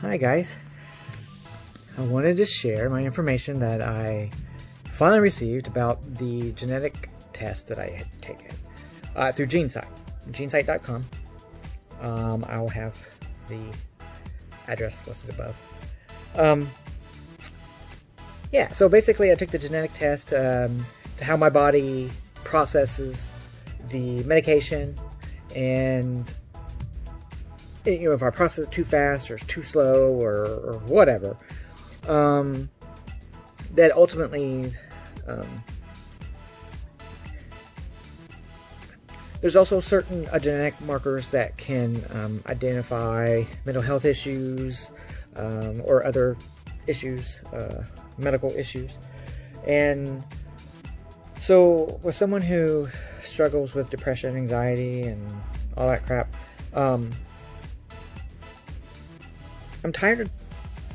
hi guys. I wanted to share my information that I finally received about the genetic test that I had taken uh, through GeneSight, genesight.com. Um, I will have the address listed above. Um, yeah, so basically I took the genetic test um, to how my body processes the medication and you know if I process it too fast or it's too slow or, or whatever um, that ultimately um, there's also certain uh, genetic markers that can um, identify mental health issues um, or other issues uh, medical issues. And so with someone who struggles with depression anxiety and all that crap um, I'm tired of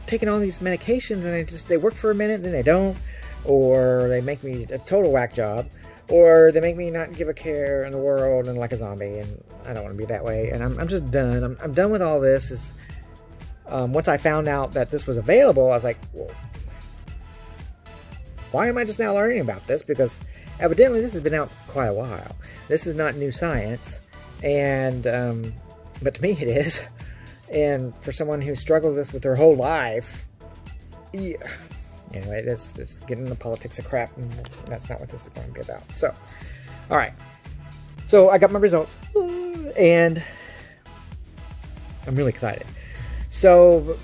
taking all these medications and they just they work for a minute and then they don't, or they make me a total whack job, or they make me not give a care in the world and like a zombie, and I don't want to be that way. And I'm, I'm just done. I'm, I'm done with all this. Is um, once I found out that this was available, I was like, well, why am I just now learning about this? Because evidently this has been out quite a while. This is not new science, and um, but to me it is. And for someone who struggles this with their whole life, yeah. Anyway, that's, that's getting into politics of crap, and that's not what this is going to be about. So, all right. So I got my results, and I'm really excited. So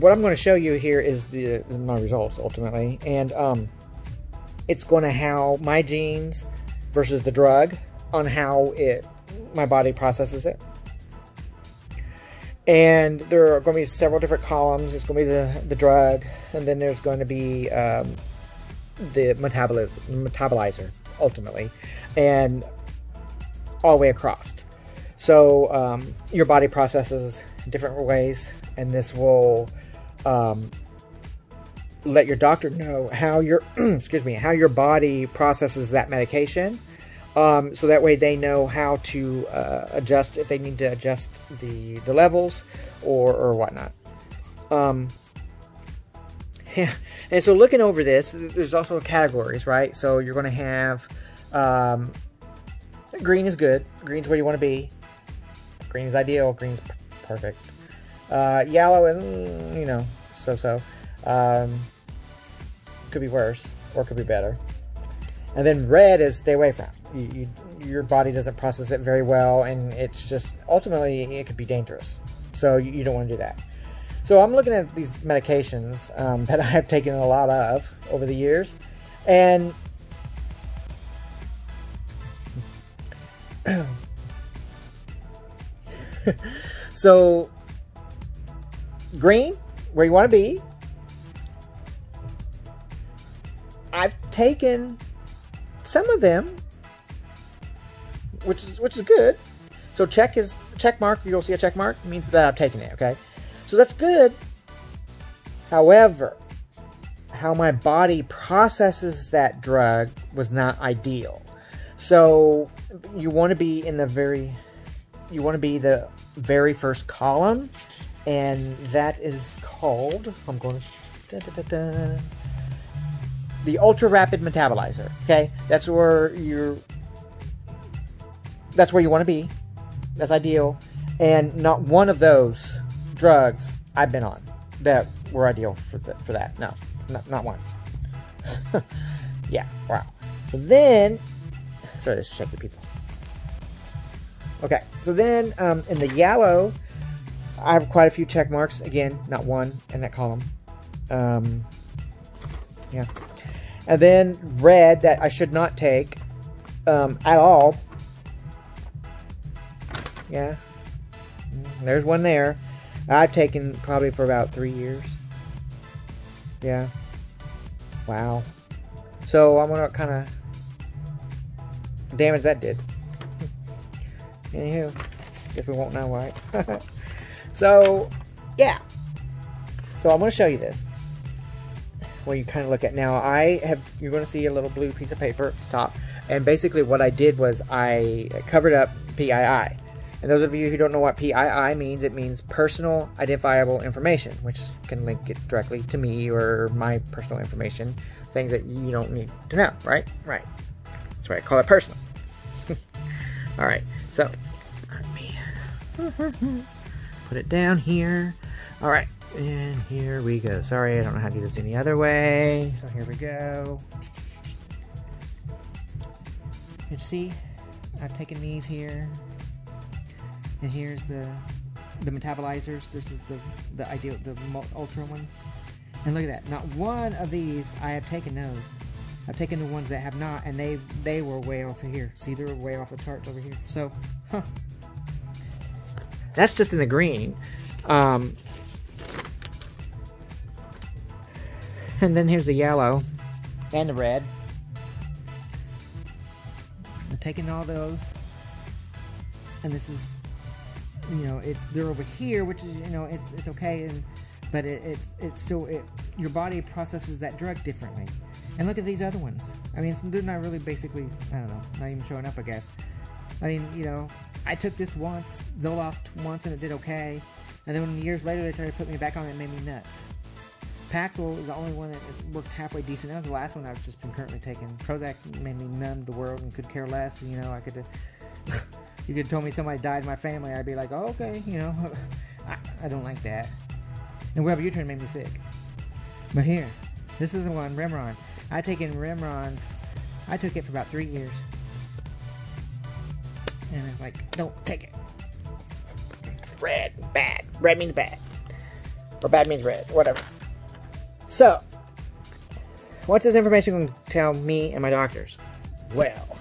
what I'm going to show you here is the my results ultimately, and um, it's going to how my genes versus the drug on how it my body processes it and there are going to be several different columns. There's going to be the, the drug, and then there's going to be um, the metabolizer, ultimately, and all the way across. So um, your body processes different ways, and this will um, let your doctor know how your excuse me how your body processes that medication um, so that way they know how to uh, adjust if they need to adjust the, the levels or, or whatnot. Um, yeah. And so looking over this, there's also categories, right? So you're going to have um, green is good. Green's where you want to be. Green is ideal. Green's perfect. Uh, yellow is, you know, so-so. Um, could be worse or could be better. And then red is stay away from you, you, your body doesn't process it very well, and it's just ultimately it could be dangerous. So you, you don't want to do that. So I'm looking at these medications um, that I have taken a lot of over the years, and so green, where you want to be. I've taken some of them which is which is good. So check is check mark. You'll see a check mark means that I've taken it. Okay, so that's good. However, how my body processes that drug was not ideal. So you want to be in the very, you want to be the very first column, and that is called. I'm going to. Da, da, da, the ultra rapid metabolizer. Okay, that's where you're that's where you want to be. That's ideal. And not one of those drugs I've been on that were ideal for, the, for that. No, not, not one. yeah, wow. So then, sorry, let's check the people. Okay, so then um, in the yellow, I have quite a few check marks. Again, not one in that column. Um, yeah. And then red that I should not take um, at all yeah. There's one there. I've taken probably for about three years. Yeah. Wow. So I'm gonna kind of damage that did. Anywho, guess we won't know, right? so, yeah. So I'm gonna show you this. Where you kind of look at now. I have. You're gonna see a little blue piece of paper at the top, and basically what I did was I covered up PII And those of you who don't know what PII means, it means personal identifiable information, which can link it directly to me or my personal information, things that you don't need to know, right? Right. That's why I call it personal. All right, so let me put it down here. All right, and here we go. Sorry, I don't know how to do this any other way. So here we go. And see, I've taken these here, and here's the the metabolizers. This is the the ideal, the ultra one. And look at that. Not one of these I have taken those. I've taken the ones that have not, and they they were way off of here. See, they're way off the charts over here. So, huh. That's just in the green. Um, and then here's the yellow and the red. I'm taking all those, and this is, you know, it they're over here, which is you know it's it's okay, and but it it it's still it your body processes that drug differently. And look at these other ones. I mean, they're not really basically, I don't know, not even showing up, I guess. I mean, you know, I took this once, Zoloft once, and it did okay. And then years later, they tried to put me back on it and it made me nuts. Paxil was the only one that worked halfway decent. That was the last one I've just been currently taking. Prozac made me numb the world and could care less. You know, I could have, you could have told me somebody died in my family, I'd be like, oh, okay, you know, I, I don't like that. And Wellbutrin made me sick. But here, this is the one, Remeron. I've taken Remeron, I took it for about three years. And it's like, don't take it. Red, bad. Red means bad. Or bad means red, whatever. So, what's this information going to tell me and my doctors? Well,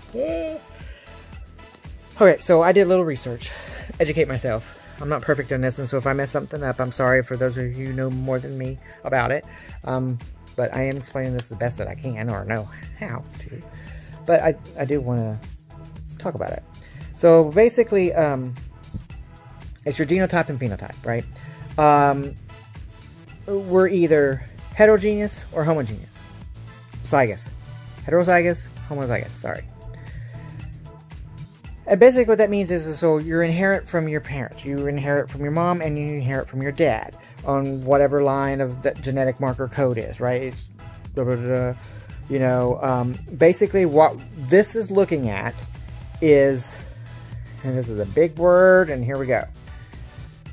okay, so I did a little research, educate myself. I'm not perfect on this, and so if I mess something up, I'm sorry for those of you who know more than me about it. Um, but I am explaining this the best that I can, or know how to. But I, I do want to talk about it. So basically, um, it's your genotype and phenotype, right? Um, we're either heterogeneous or homogeneous. Zygous. Heterozygous, homozygous, sorry. And basically what that means is, so you're inherit from your parents. You inherit from your mom and you inherit from your dad on whatever line of that genetic marker code is, right? Blah, blah, blah, you know, um, basically what this is looking at is, and this is a big word, and here we go.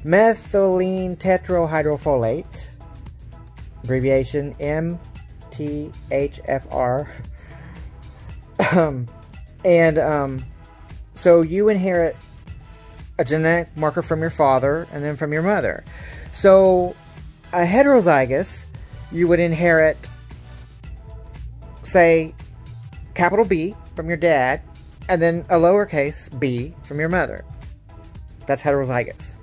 Methylene tetrahydrofolate, abbreviation MTHFR. Um, and um, so you inherit a genetic marker from your father and then from your mother. So, a heterozygous, you would inherit, say, capital B from your dad, and then a lowercase b from your mother. That's heterozygous.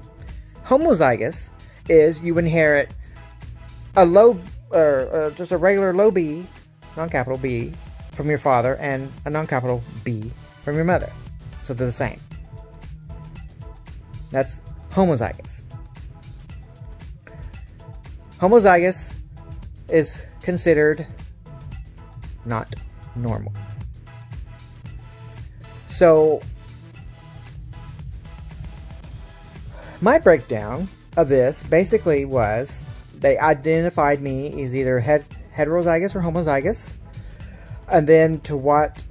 Homozygous is you inherit a low, or uh, just a regular low b, non-capital B, from your father, and a non-capital B from your mother. So they're the same. That's homozygous. Homozygous is considered not normal. So, my breakdown of this basically was they identified me as either het heterozygous or homozygous, and then to what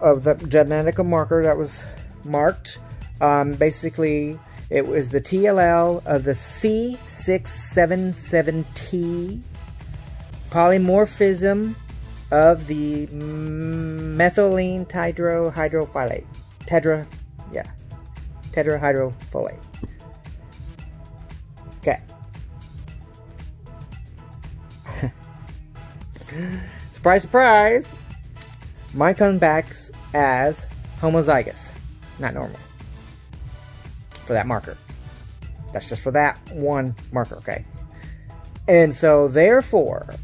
of the genetic marker that was marked. Um, basically, it was the TLL of the C677T polymorphism of the methylene tetrahydrofolate. Tetra, yeah, tetrahydrofolate. Okay. surprise, surprise. Mine comes back as homozygous, not normal for that marker. That's just for that one marker, okay? And so, therefore,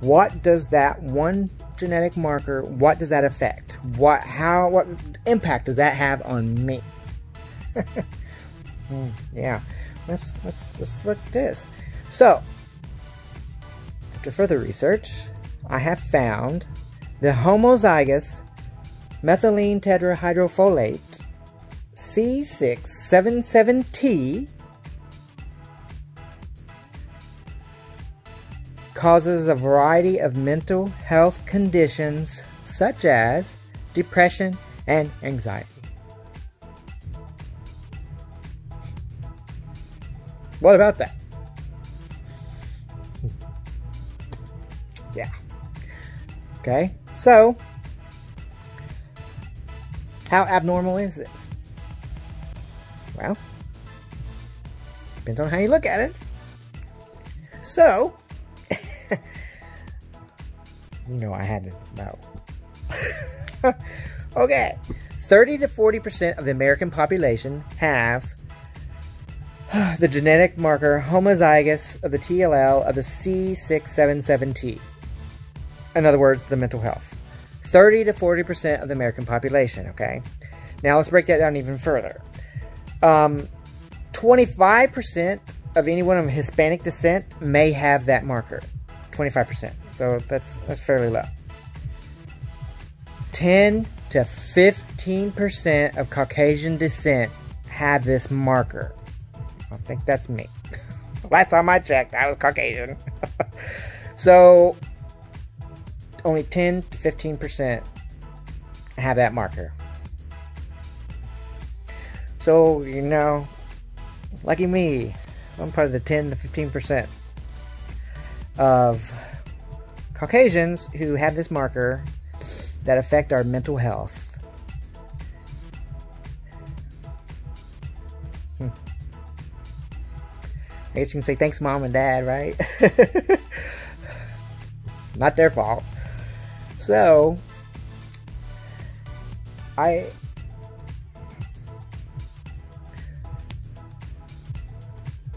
what does that one genetic marker, what does that affect? What, how, what impact does that have on me? Hmm, yeah, let's, let's, let's look at this. So, after further research, I have found the homozygous methylene tetrahydrofolate C677T causes a variety of mental health conditions such as depression and anxiety. What about that? Okay, so how abnormal is this? Well, depends on how you look at it. So, you know I had to know. okay, 30 to 40% of the American population have the genetic marker homozygous of the TLL of the C677T. In other words, the mental health. 30 to 40% of the American population, okay? Now let's break that down even further. Um, 25% of anyone of Hispanic descent may have that marker. 25%. So that's that's fairly low. 10 to 15% of Caucasian descent have this marker. I think that's me. Last time I checked, I was Caucasian. so, only 10 to 15% have that marker. So, you know, lucky me, I'm part of the 10 to 15% of Caucasians who have this marker that affect our mental health. Hmm. I guess you can say thanks, mom and dad, right? Not their fault. So, I.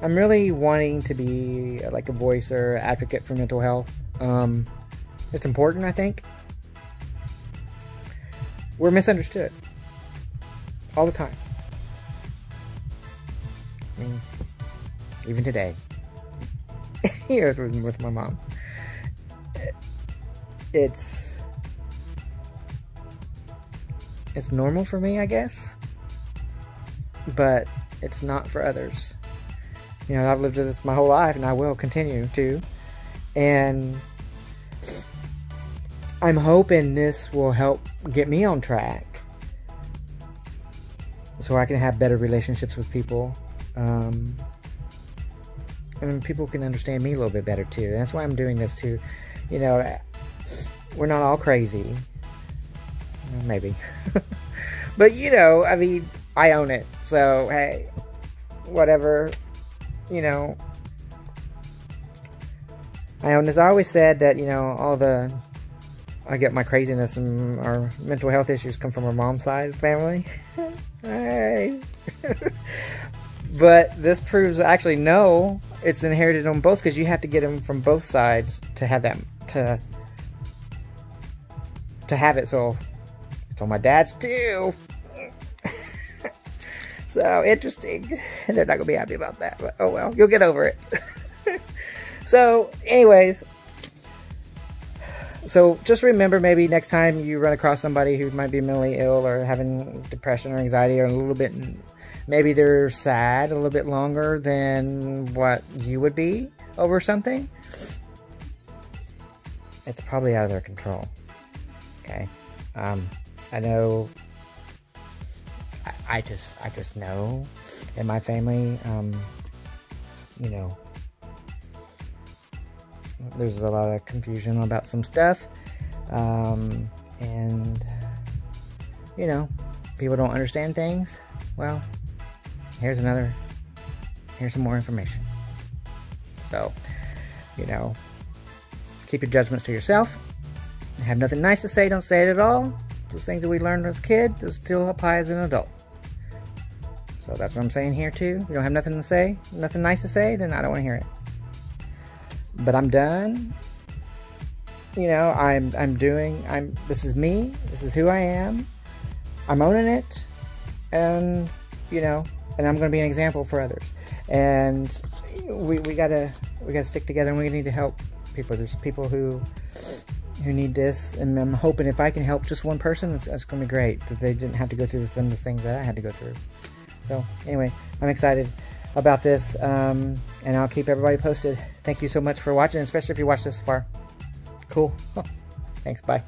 I'm really wanting to be like a voice or advocate for mental health. Um, it's important, I think. We're misunderstood all the time. I mean, even today. Here with my mom. It's it's normal for me, I guess. But it's not for others. You know, I've lived this my whole life and I will continue to. And I'm hoping this will help get me on track so I can have better relationships with people. Um, and people can understand me a little bit better too. That's why I'm doing this too. You know, we're not all crazy. Maybe. but you know, I mean, I own it. So, hey, whatever, you know. I own this. I always said that, you know, all the I get my craziness and our mental health issues come from our mom's side family. hey. but this proves actually no, it's inherited on both because you have to get them from both sides to have them to to have it. So it's on my dad's too. so interesting. They're not gonna be happy about that, but oh well, you'll get over it. so, anyways, so just remember maybe next time you run across somebody who might be mentally ill or having depression or anxiety or a little bit maybe they're sad a little bit longer than what you would be over something it's probably out of their control okay um, i know I, I, just i just know in my family um, you know there's a lot of confusion about some stuff. Um, and, you know, people don't understand things. Well, here's another, here's some more information. So, you know, keep your judgments to yourself. Have nothing nice to say, don't say it at all. Those things that we learned as kids, those still apply as an adult. So that's what I'm saying here too. You don't have nothing to say, nothing nice to say, then I don't want to hear it but I'm done. You know, I'm I'm doing I'm this is me. This is who I am. I'm owning it. And you know, and I'm going to be an example for others. And we we got to we got to stick together and we need to help people. There's people who who need this, and I'm hoping if I can help just one person, that's, going to be great. That they didn't have to go through some of the things that I had to go through. So anyway, I'm excited about this, um, and I'll keep everybody posted. Thank you so much for watching, especially if you watched this far. Cool. Thanks. Bye.